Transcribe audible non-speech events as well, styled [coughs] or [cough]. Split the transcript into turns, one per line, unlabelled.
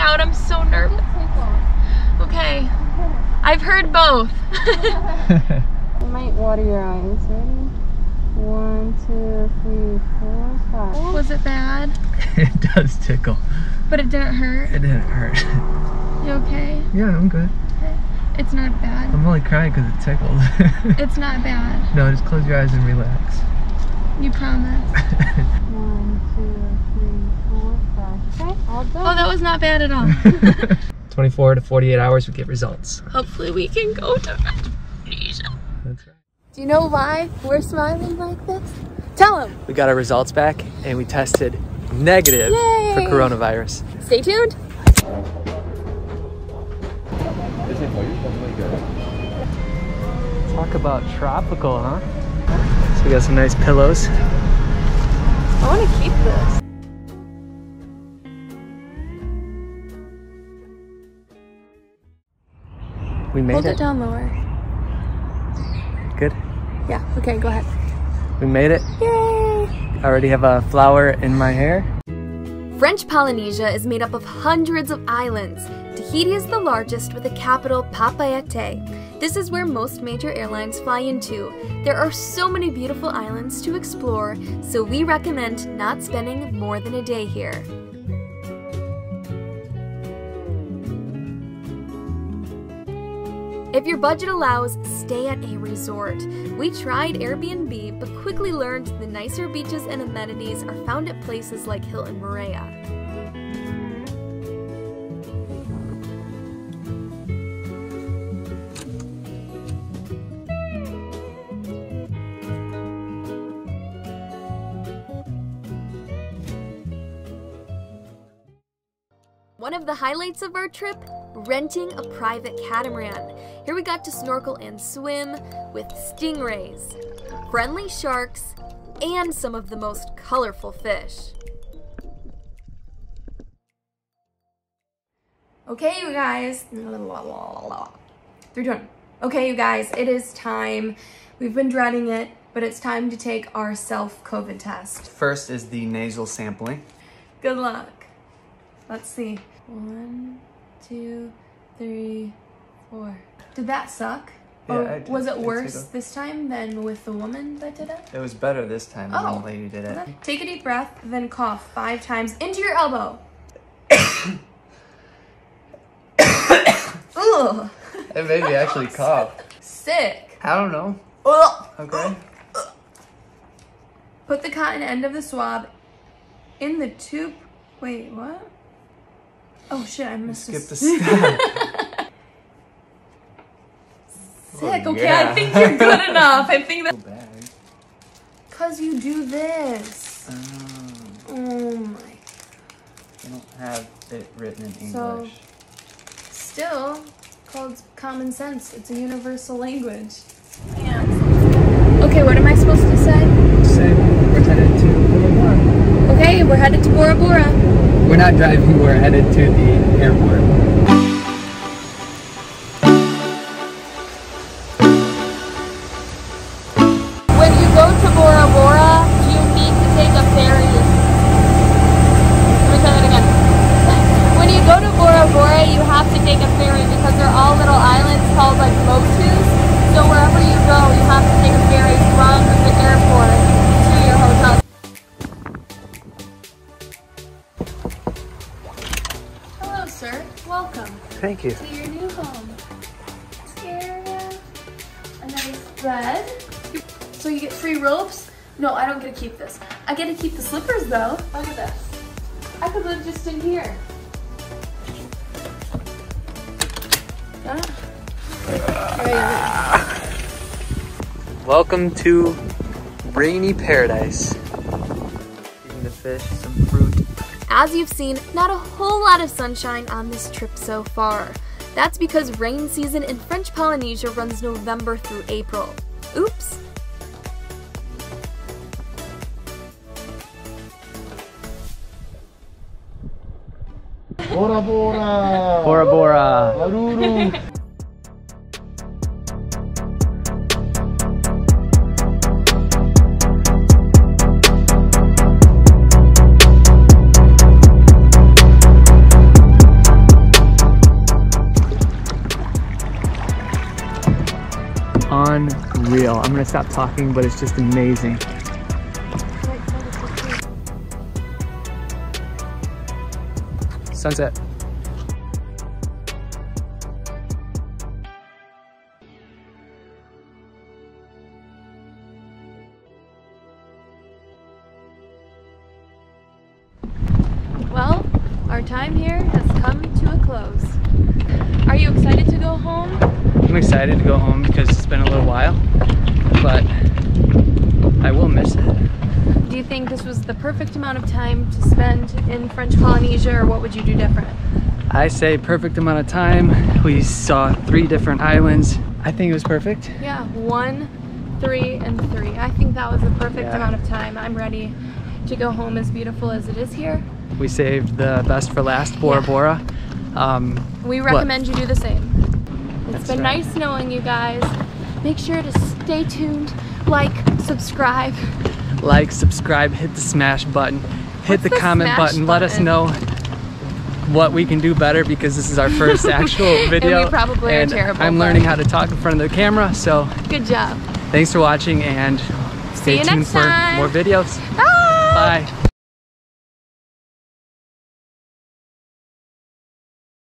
out. I'm so nervous. Okay. I've heard both. [laughs]
You might water your eyes. Ready? One, two, three, four, five.
Was it bad? [laughs]
it does tickle.
But it didn't hurt.
It didn't hurt. [laughs]
You okay?
yeah, I'm good.
It's not bad.
I'm only crying because it tickled.
It's not bad.
no, just close your eyes and relax.
You promise.
One, two, three, four, five. Okay, all done.
Oh, that was not bad at all. [laughs]
24 to 48 hours we get results.
Hopefully we can go to Indonesia.
That's right.
Do you know why we're smiling like this? Tell him.
We got our results back and we tested negative
Yay!
for coronavirus.
Stay tuned.
Talk about tropical, huh? So we got some nice pillows.
I want to keep this.
We made
Hold
it.
it down lower.
Good.
Yeah, okay, go ahead.
We made it.
Yay!
I already have a flower in my hair.
French Polynesia is made up of hundreds of islands. Tahiti is the largest with the capital Papeete. This is where most major airlines fly into. There are so many beautiful islands to explore, so we recommend not spending more than a day here. If your budget allows, stay at a resort. We tried Airbnb, but quickly learned the nicer beaches and amenities are found at places like Hilton Moorea. One of the highlights of our trip renting a private catamaran. Here we got to snorkel and swim with stingrays, friendly sharks, and some of the most colorful fish.
Okay, you guys. Three, two, one. Okay, you guys, it is time. We've been dreading it, but it's time to take our self COVID test.
First is the nasal sampling.
Good luck. Let's see. One, two, three, four. Did that suck?
Yeah,
or
did-
was it worse this time than with the woman that did it?
It was better this time
Oh.
the lady did it.
Take a deep breath, then cough five times into your elbow. [coughs] Ugh,
It made me actually [laughs] cough.
sick.
I don't know. Okay.
Put the cotton end of the swab in the tube. Wait, what? Oh shit, I missed
Skip the
a
step. [laughs]
Sick.
Oh,
Okay,
yeah.
I think you're good enough. I think that.
Bag.
Cause you do this.
Um,
Oh my.
I don't have it written in English.
So- Still called common sense. It's a universal language. Yeah.
Okay, what am I supposed to say?
Say we're headed to Bora Bora.
Okay, we're headed to Bora Bora.
We're not driving, we're headed to the airport.
When you go to Bora Bora, you need to take a ferry. Let me try that again. [laughs] When you go to Bora Bora, you have to take a ferry because they're all little islands called like motus. So wherever you go, you have to take a ferry from the airport sir. Welcome
Thank you.
to your new home. Area, a nice bed. So you get free ropes? No, I don't get to keep this. I get to keep the slippers though. Look at this. I could live just in here. Ah.
Welcome to rainy paradise. Eating the fish, some fruit.
As you've seen, not a whole lot of sunshine on this trip so far. That's because rain season in French Polynesia runs November through April. Oops.
Bora Bora!
Bora Bora. Unreal. I'm gonna stop talking, but it's just amazing. Sunset.
Well, our time here has come to a close. Are you excited to go home?
I'm excited to go home because it's been a little while, but I will miss it.
Do you think this was the perfect amount of time to spend in French Polynesia or what would you do different?
I say perfect amount of time. We saw three different islands. I think it was perfect.
Yeah, one, three, and three. I think that was the perfect
Yeah.
amount of time. I'm ready to go home as beautiful as it is here.
We saved the best for last, Bora
Yeah.
Bora. Um,
We recommend you do the same. It's
That's
been
right.
nice knowing you guys. Make sure to stay tuned, like, subscribe.
like, subscribe, hit the smash button, hit
What's
the
the
comment
smash
button. Let us know what we can do better because this is our first [laughs] actual video.
probably are
and
terrible,
I'm learning how to talk in front of the camera. So
Good job.
thanks for watching and stay tuned for
time.
more videos.
Bye.
Bye.